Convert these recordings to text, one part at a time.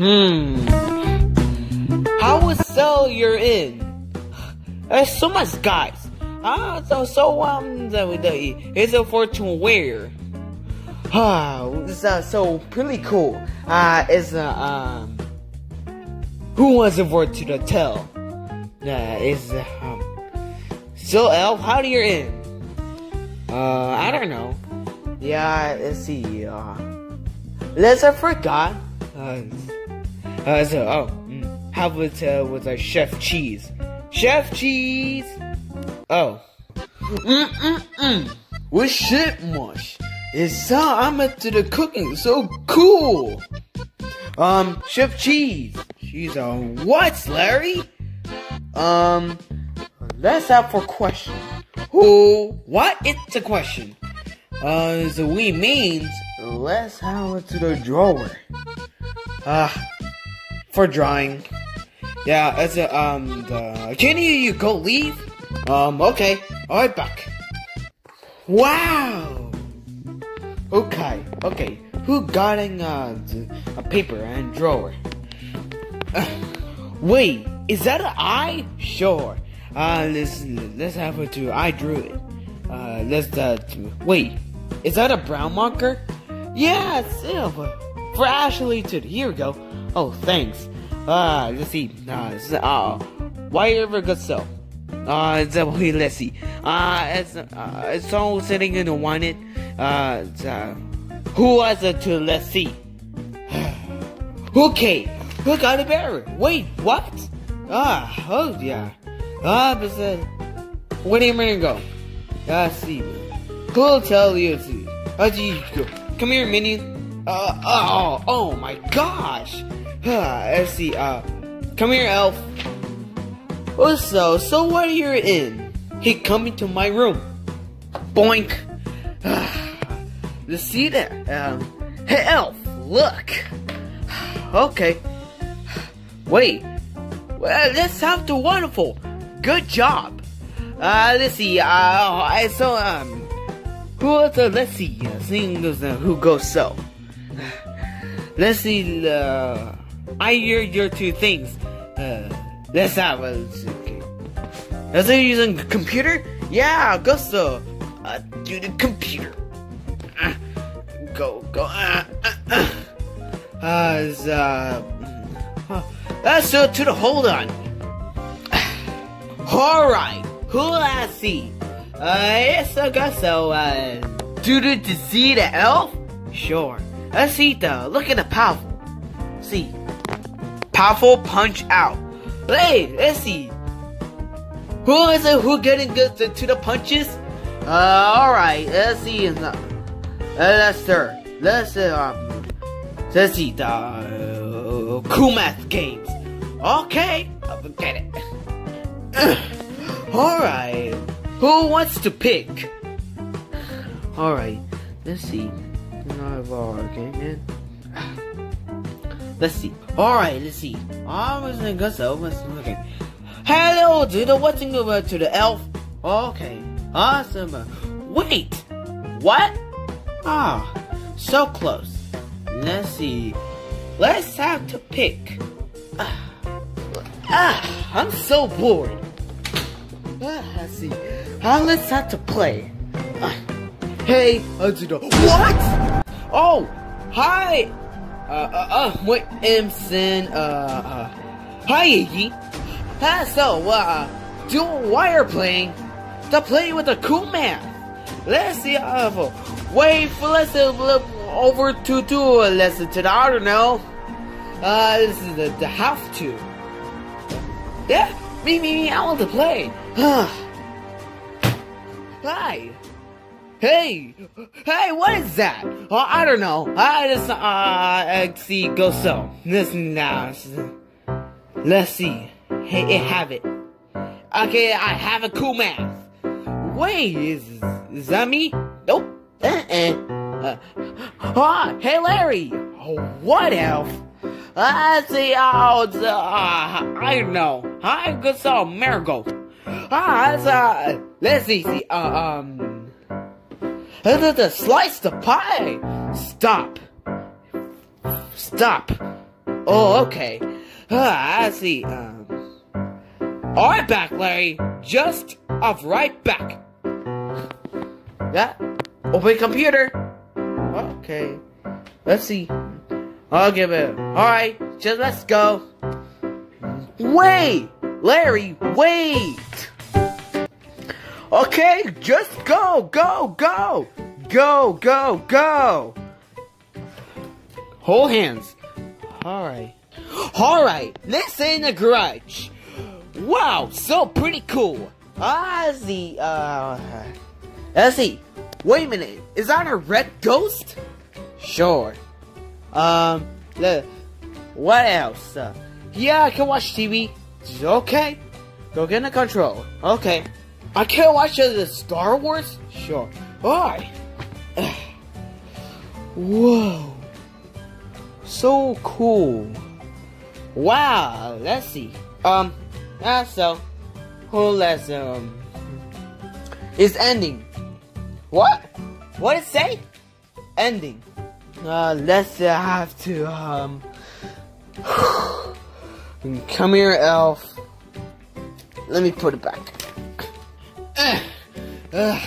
Hmm. How was cell you're in? There's so much guys. Ah, so so um is a fortune where? Ah, it's uh, so pretty cool. Uh, it's uh, um, who wants a word to tell? Uh, is uh, um, so elf, how do you in? Uh, I don't know. Yeah, let's see. Uh, let's I forgot. Uh, uh so oh, mm, how about uh, with a chef cheese? Chef cheese. Oh. Mm mm mm. With shit mush. It's so I'm into the cooking. So cool. Um, Chef Cheese. She's a what, Larry? Um, let's have for question. Who? What? It's a question. Uh, so we means let's have it to the drawer. Ah, uh, for drawing. Yeah, as a um the can you you go leave? Um, okay, alright back. Wow. Okay, okay. Who got uh, a paper and drawer? Uh, wait, is that an eye? Sure. Uh, let's let's have it to I drew it. Uh, let's uh, wait. Is that a brown marker? Yeah, it's silver. For Ashley too. Here we go. Oh, thanks. Uh, let's see. Uh, uh why ever good so? Uh, it's, uh, let's see. Uh, it's, uh, it's all sitting in the it. Uh, uh, who was it to let's see? okay, who got a bear? Wait, what? Ah, oh yeah. Ah, but uh, where do you mean go? Ah, see. Who'll tell you? How'd you go? Come here, minion. Uh, oh, oh my gosh. Ah, let's see. Uh, come here, elf. Oh, so, so what are you in? He coming to my room. Boink. Let's see that. Um, hey, Elf, look. Okay. Wait. Well, that sounds wonderful. Good job. Uh, let's see. Uh, I saw, um, uh, let's see. Uh, seeing goes, uh, who goes so. Let's see, uh, I hear your two things. Uh, let's have a, okay. Is it using computer? Yeah, go so. Uh, do the computer go, go. Uh, uh, uh. As, uh, uh, so to the hold on. All right, who I see? Uh, yes, I guess so. Uh, do the to see the elf? Sure. Let's see the look at the powerful. See, powerful punch out. Hey, let's see. Who is it? Who getting good to, to the punches? Uh, all right. Let's see. Lester, let's um, let's see the uh, cool math games. Okay, I'll it. All right, who wants to pick? All right, let's see. Let's see. All right, let's see. I was gonna go. Okay. Hello, dude. What's in over to the elf? Okay, awesome. Wait, what? Ah, so close. Let's see. Let's have to pick. Ah, ah I'm so bored. Ah, let's see. Ah, let's have to play. Ah, hey, Azudo. What? Oh, hi. Uh, uh, uh, wait, Imson, uh, uh, hi, Iggy. Ah, so, uh, do wire playing to play with a cool man. Let's see, uh, Wait for let's uh, over to do a lesson to the I don't know. Uh, this is the, the have to. Yeah, me, me, me, I want to play. Hi. Hey, hey, what is that? Uh, I don't know. I just, uh, I see, go so. This, now. Let's see. Hey, have it. Okay, I have a cool mask. Wait, is, is that me? Nope. Uh-uh. Uh, hey, Larry! Oh, what elf? I see it's, uh, I know. I just saw Marigold. Ah, it's, uh, let's see, see, uh, um, the slice the pie. Stop. Stop. Oh, okay. Ah, I see. Um, all right, back, Larry. Just off right back. Yeah. Open computer. Okay. Let's see. I'll give it. All right. Just let's go. Wait, Larry. Wait. Okay, just go, go, go, go, go, go. Hold hands. All right. All right. Let's say in the garage. Wow, so pretty cool. Ah, see. Uh, see. Wait a minute. Is that a red ghost? Sure. Um, look. what else? Uh, yeah, I can watch TV. Okay. Go get the control. Okay. I can't watch the Star Wars? Sure. Alright. Whoa. So cool. Wow, let's see. Um, yeah, so, whole let's, um, is ending. What? What it say? Ending. Uh, let's uh, have to, um, come here, elf. Let me put it back. Uh, uh,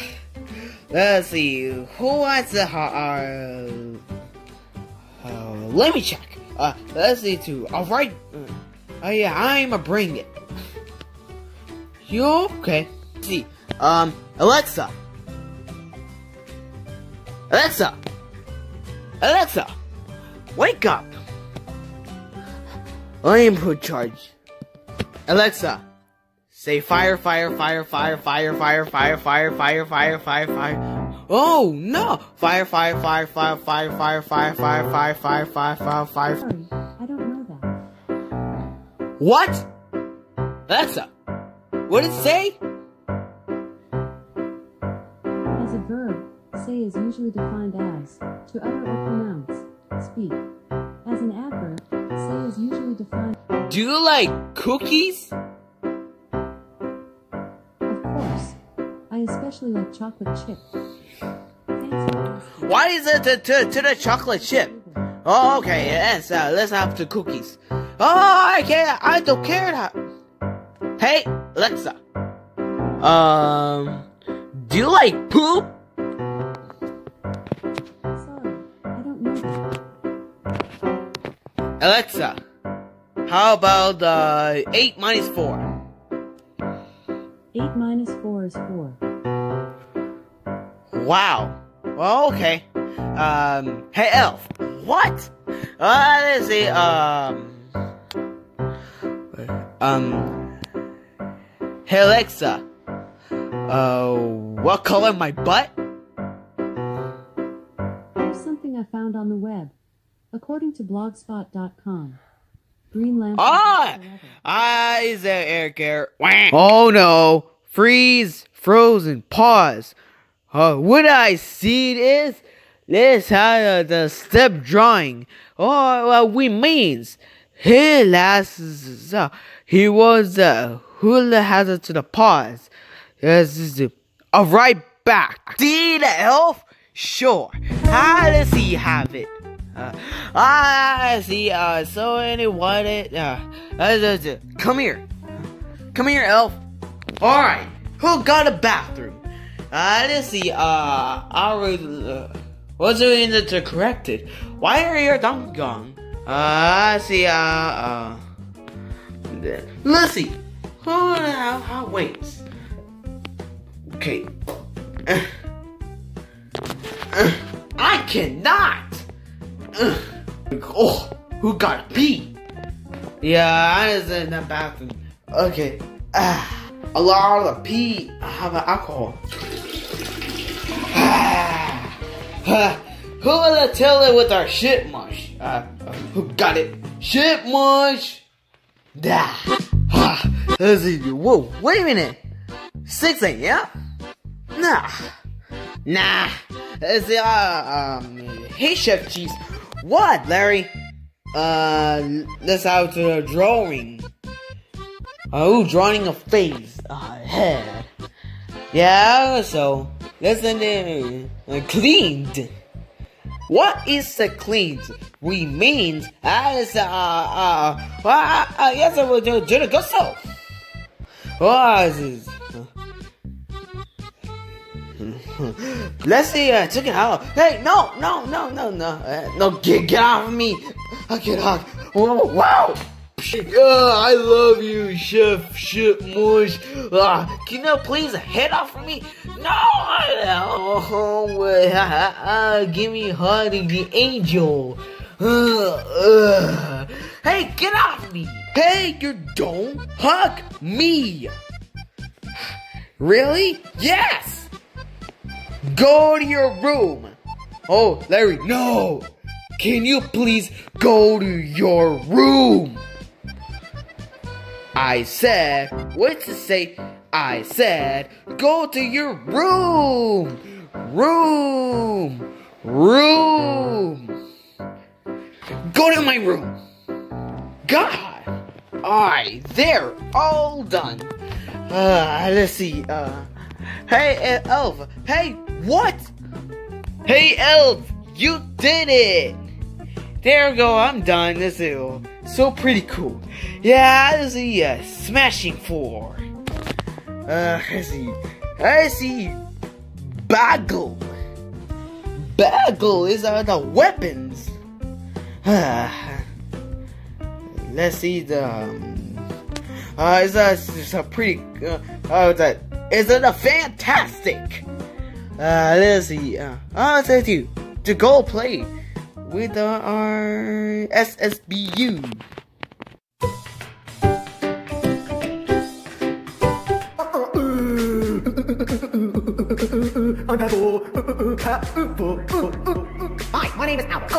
let's see. Who wants the uh, uh, let me check. Uh, let's see too. All right. Oh yeah, I'm a bring it. You okay? Let's see. Um, Alexa. Alexa. Alexa. Wake up. I am put charge. Alexa. Say fire, fire, fire, fire, fire, fire, fire, fire, fire, fire, fire, fire. Oh no! Fire, fire, fire, fire, fire, fire, fire, fire, fire, fire, fire, fire, fire. Sorry, I don't know that. What? Alexa, what did it say? As a verb, say is usually defined as to utter or pronounce, speak. As an adverb, say is usually defined. Do you like cookies? Especially like chocolate chip. Thanks for asking. Why is it to, to, to the chocolate chip? Oh, okay, yes, uh, let's have the cookies. Oh, I can't, I don't care. That. Hey, Alexa. Um, do you like poop? Sorry, I don't know. Alexa, how about uh, 8 minus 4? 8 minus 4 is 4. Wow. Well, okay. Um, hey, Elf. What? Uh, let's see, um... Um... Hey, Alexa. Uh, what color my butt? Here's something I found on the web. According to blogspot.com, green lamp. Ah! Eyes there, Air. Oh no! Freeze! Frozen! Pause! Uh, what I see is let's have the step drawing. Oh, uh, we means he last uh, he was uh, who has it to the pause. Yes, this is uh, right back. See the elf? Sure. How does he have it? Uh, I see. Uh, so anyone, it. Uh, uh, uh, uh, come here. Come here, elf. All right. Who got a bathroom? Uh, let's see. Uh, I will. Uh, the to correct it? Why are your Donkey gone? Uh, I see. Uh, uh. Let's see. Who the hell? How waits? Okay. Uh, uh, I cannot. Uh, oh, who got a pee? Yeah, I was in the bathroom. Okay. Ah, a lot of pee I have alcohol. Ah, who will tell it with our shit mush? Uh, uh, who got it? Shit mush. Da. Ah. Whoa, wait a minute. 6 a.m. Nah. Nah. Let's see. Uh, um, hey, Chef Cheese. What, Larry? Uh, let's have to the drawing. Oh, drawing a face, a head. Yeah, so Listen in. Uh, cleaned. What is the cleaned? We means as uh uh uh, uh yes I will do do go so. What is Let's see, uh, check it out. Hey, no, no, no, no, no, uh, no, get, get off of me. I get off. Whoa, wow. Uh, I love you, Chef Chef Mush. Uh, can you please head off of me? No! Oh, give me honey, the angel. Uh. Hey, get off me! Hey, you don't hug me! Really? Yes! Go to your room! Oh, Larry, no! Can you please go to your room? I said, what to say? I said, go to your room! Room! Room! Go to my room! God! Alright, there, all done. Uh, let's see, uh, hey, uh, Elf, hey, what? Hey, Elf, you did it! There we go, I'm done. This is so pretty cool. Yeah, this is uh, Smashing 4. Uh, let's see. I see Bagel. Bagel is uh, the weapons. let's see the. Um, uh, it's a, it's a pretty. Uh, uh, it's a, it's a fantastic. Uh, let's see. Uh, uh, let's you to go play with our SSBU. Hi, my name is Albert.